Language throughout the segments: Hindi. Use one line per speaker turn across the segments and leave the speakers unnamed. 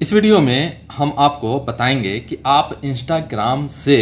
इस वीडियो में हम आपको बताएँगे कि आप इंस्टाग्राम से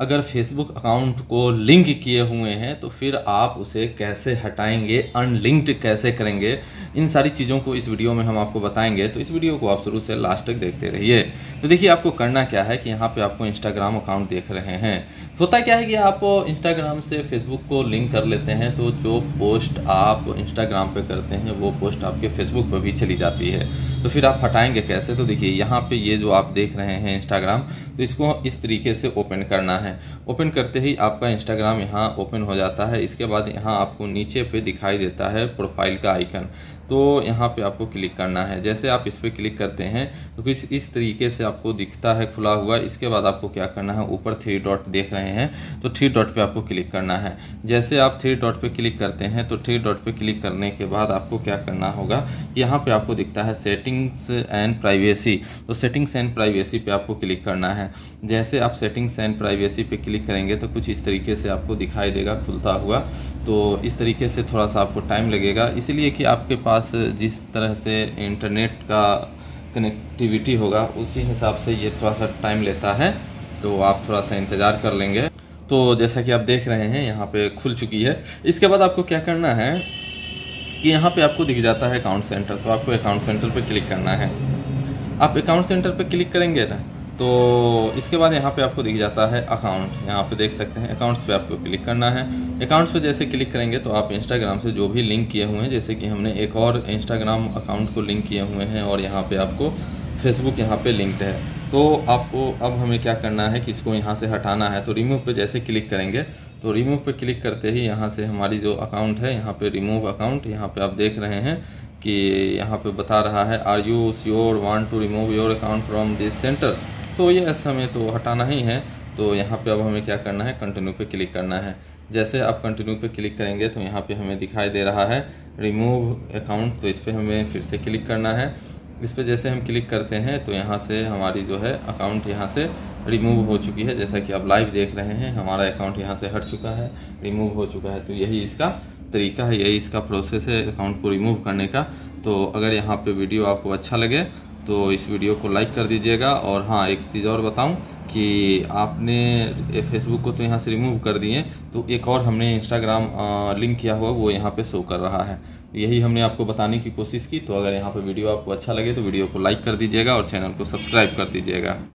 अगर फेसबुक अकाउंट को लिंक किए हुए हैं तो फिर आप उसे कैसे हटाएँगे अनलिंक्ड कैसे करेंगे, इन सारी चीज़ों को इस वीडियो में हम आपको बताएँगे। तो इस वीडियो को आप शुरू से लास्ट तक देखते रहिए। तो देखिए, आपको करना क्या है कि यहाँ पे आपको इंस्टाग्राम अकाउंट देख रहे हैं। होता क्या है कि आप इंस्टाग्राम से फेसबुक को लिंक कर लेते हैं तो जो पोस्ट आप इंस्टाग्राम पर करते हैं, वो पोस्ट आपके फेसबुक पर भी चली जाती है। तो फिर आप हटाएँगे कैसे? तो देखिए, यहाँ पे ये जो आप देख रहे हैं इंस्टाग्राम तो इसको इस तरीके से ओपन करना है। ओपन करते ही आपका इंस्टाग्राम यहाँ ओपन हो जाता है। इसके बाद यहाँ आपको नीचे पे दिखाई देता है प्रोफ़ाइल का आइकन तो यहाँ पे आपको क्लिक करना है। जैसे आप इस पर क्लिक करते हैं तो कुछ इस तरीके से आपको दिखता है, खुला हुआ। इसके बाद आपको क्या करना है? ऊपर थ्री डॉट देख रहे हैं तो थ्री डॉट पे आपको क्लिक करना है। जैसे आप थ्री डॉट पे क्लिक करते हैं तो थ्री डॉट पे क्लिक करने के बाद आपको क्या करना होगा? यहाँ पे आपको दिखता है सेटिंग्स एंड प्राइवेसी तो सेटिंग्स एंड प्राइवेसी पे आपको क्लिक करना है। जैसे आप सेटिंग्स एंड प्राइवेसी पे क्लिक करेंगे तो कुछ इस तरीके से आपको दिखाई देगा, खुलता हुआ। तो इस तरीके से थोड़ा सा आपको टाइम लगेगा। इसलिए कि आपके पास जिस तरह से इंटरनेट का कनेक्टिविटी होगा, उसी हिसाब से ये थोड़ा सा टाइम लेता है। तो आप थोड़ा सा इंतज़ार कर लेंगे। तो जैसा कि आप देख रहे हैं, यहाँ पे खुल चुकी है। इसके बाद आपको क्या करना है कि यहाँ पे आपको दिख जाता है अकाउंट सेंटर तो आपको अकाउंट सेंटर पे क्लिक करना है। आप अकाउंट सेंटर पे क्लिक करेंगे ना तो इसके बाद यहाँ पे आपको दिख जाता है अकाउंट यहाँ पे देख सकते हैं अकाउंट्स पे आपको क्लिक करना है। अकाउंट्स पे जैसे क्लिक करेंगे तो आप इंस्टाग्राम से जो भी लिंक किए हुए हैं, जैसे कि हमने एक और इंस्टाग्राम अकाउंट को लिंक किए हुए हैं, और यहाँ पे आपको फेसबुक यहाँ पे लिंक्ड है। तो आपको अब हमें क्या करना है कि इसको यहाँ से हटाना है। तो रिमूव पे जैसे क्लिक करेंगे तो रिमूव पे क्लिक करते ही यहाँ से हमारी जो अकाउंट है, यहाँ पे रिमूव अकाउंट यहाँ पे आप देख रहे हैं कि यहाँ पे बता रहा है are you sure want to remove your account from this centre तो ये ऐसा हमें तो हटाना ही है। तो यहाँ पे अब हमें क्या करना है? कंटिन्यू पे क्लिक करना है। जैसे आप कंटिन्यू पे क्लिक करेंगे तो यहाँ पे हमें दिखाई दे रहा है रिमूव अकाउंट तो इस पर हमें फिर से क्लिक करना है। इस पर जैसे हम क्लिक करते हैं तो यहाँ से हमारी जो है अकाउंट यहाँ से रिमूव हो चुकी है। जैसा कि आप लाइव देख रहे हैं, हमारा अकाउंट यहाँ से हट चुका है, रिमूव हो चुका है। तो यही इसका तरीका है, यही इसका प्रोसेस है अकाउंट को रिमूव करने का। तो अगर यहाँ पे वीडियो आपको अच्छा लगे तो इस वीडियो को लाइक कर दीजिएगा। और हाँ एक चीज़ और बताऊँ कि आपने फेसबुक को तो यहाँ से रिमूव कर दिए तो एक और हमने इंस्टाग्राम लिंक किया हुआ, वो यहाँ पे शो कर रहा है। यही हमने आपको बताने की कोशिश की तो अगर यहाँ पे वीडियो आपको अच्छा लगे तो वीडियो को लाइक कर दीजिएगा और चैनल को सब्सक्राइब कर दीजिएगा।